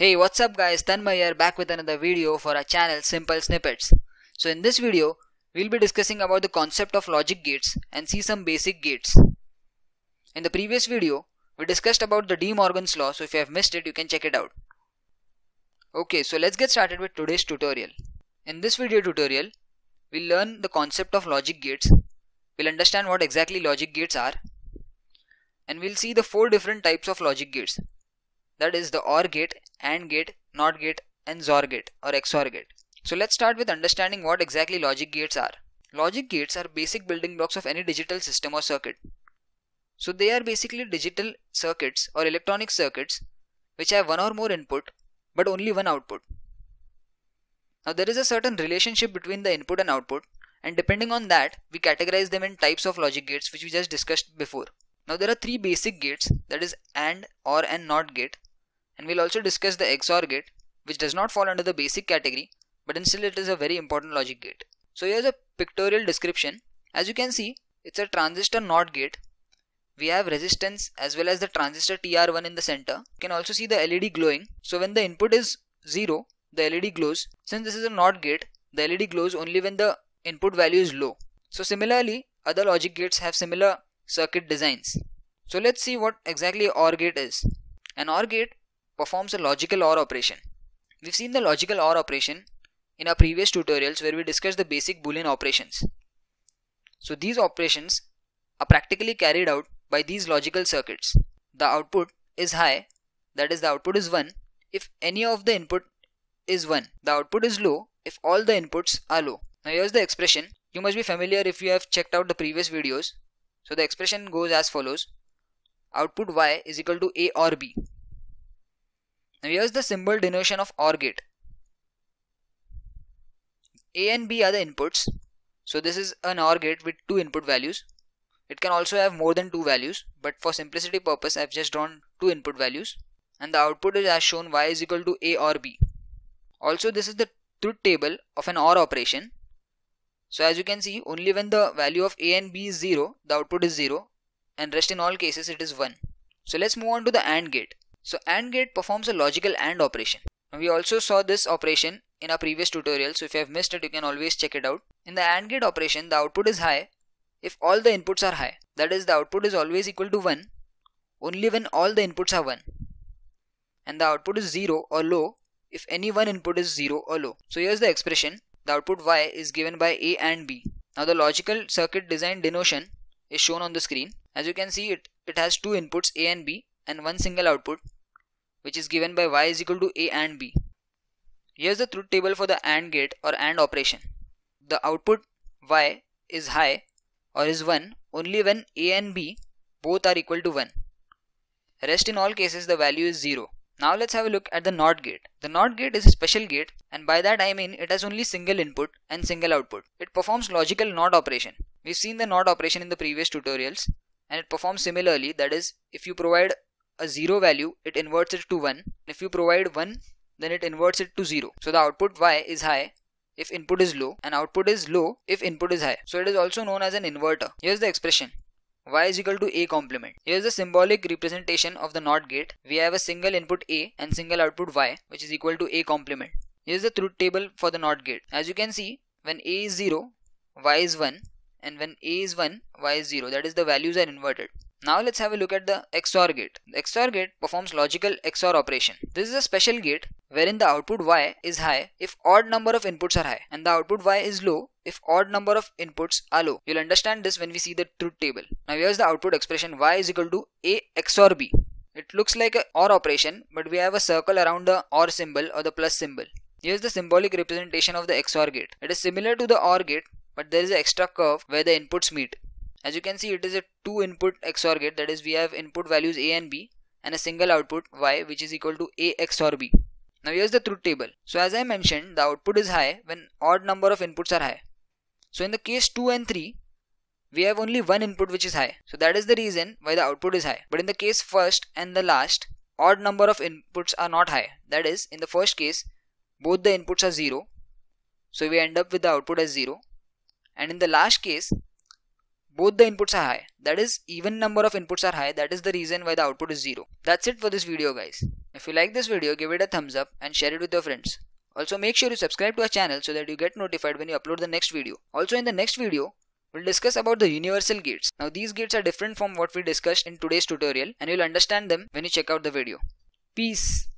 Hey what's up guys Tanmay here back with another video for our channel Simple Snippets. So in this video we'll be discussing about the concept of logic gates and see some basic gates. In the previous video we discussed about the De Morgan's law so if you have missed it you can check it out. Okay so let's get started with today's tutorial. In this video tutorial we'll learn the concept of logic gates, we'll understand what exactly logic gates are and we'll see the four different types of logic gates that is the OR gate, AND gate, NOT gate and XOR gate or XOR gate. So let's start with understanding what exactly logic gates are. Logic gates are basic building blocks of any digital system or circuit. So they are basically digital circuits or electronic circuits which have one or more input but only one output. Now there is a certain relationship between the input and output and depending on that we categorize them in types of logic gates which we just discussed before. Now there are three basic gates that is AND, OR and NOT gate and we'll also discuss the XOR gate which does not fall under the basic category but instead it is a very important logic gate. So here's a pictorial description. As you can see it's a transistor NOT gate. We have resistance as well as the transistor TR1 in the center. You can also see the LED glowing. So when the input is 0 the LED glows. Since this is a NOT gate the LED glows only when the input value is low. So similarly other logic gates have similar circuit designs. So let's see what exactly OR gate is. An OR gate performs a logical OR operation. We've seen the logical OR operation in our previous tutorials where we discussed the basic boolean operations. So these operations are practically carried out by these logical circuits. The output is high, that is the output is 1 if any of the input is 1. The output is low if all the inputs are low. Now here's the expression. You must be familiar if you have checked out the previous videos. So the expression goes as follows. Output y is equal to a or b. Now here's the symbol denotation of OR gate. A and B are the inputs. So this is an OR gate with two input values. It can also have more than two values, but for simplicity purpose I've just drawn two input values. And the output is as shown y is equal to A or B. Also this is the truth table of an OR operation. So as you can see, only when the value of A and B is 0, the output is 0 and rest in all cases it is 1. So let's move on to the AND gate. So AND gate performs a logical AND operation. We also saw this operation in our previous tutorial so if you have missed it you can always check it out. In the AND gate operation the output is high if all the inputs are high. That is the output is always equal to 1 only when all the inputs are 1. And the output is 0 or low if any one input is 0 or low. So here's the expression the output y is given by a and b. Now the logical circuit design denotion is shown on the screen. As you can see it, it has two inputs a and b and one single output which is given by y is equal to a and b. Here's the truth table for the AND gate or AND operation. The output y is high or is 1 only when a and b both are equal to 1. Rest in all cases the value is 0. Now let's have a look at the NOT gate. The NOT gate is a special gate and by that I mean it has only single input and single output. It performs logical NOT operation. We've seen the NOT operation in the previous tutorials and it performs similarly that is if you provide a 0 value, it inverts it to 1. If you provide 1, then it inverts it to 0. So the output y is high if input is low and output is low if input is high. So it is also known as an inverter. Here's the expression y is equal to a complement. Here's the symbolic representation of the NOT gate. We have a single input a and single output y which is equal to a complement. Here's the truth table for the NOT gate. As you can see when a is 0 y is 1 and when a is 1 y is 0 that is the values are inverted. Now let's have a look at the XOR gate. The XOR gate performs logical XOR operation. This is a special gate wherein the output Y is high if odd number of inputs are high and the output Y is low if odd number of inputs are low. You'll understand this when we see the truth table. Now here's the output expression Y is equal to A XOR B. It looks like a OR operation but we have a circle around the OR symbol or the plus symbol. Here's the symbolic representation of the XOR gate. It is similar to the OR gate but there is an extra curve where the inputs meet. As you can see it is a two input XOR gate that is we have input values A and B and a single output Y which is equal to A XOR B. Now here's the truth table. So as I mentioned the output is high when odd number of inputs are high. So in the case 2 and 3 we have only one input which is high. So that is the reason why the output is high. But in the case first and the last odd number of inputs are not high. That is in the first case both the inputs are 0. So we end up with the output as 0. And in the last case both the inputs are high that is even number of inputs are high that is the reason why the output is 0 that's it for this video guys If you like this video, give it a thumbs up and share it with your friends. Also make sure you subscribe to our channel so that you get notified when you upload the next video. Also in the next video, we'll discuss about the universal gates. Now these gates are different from what we discussed in today's tutorial and you'll understand them when you check out the video. Peace.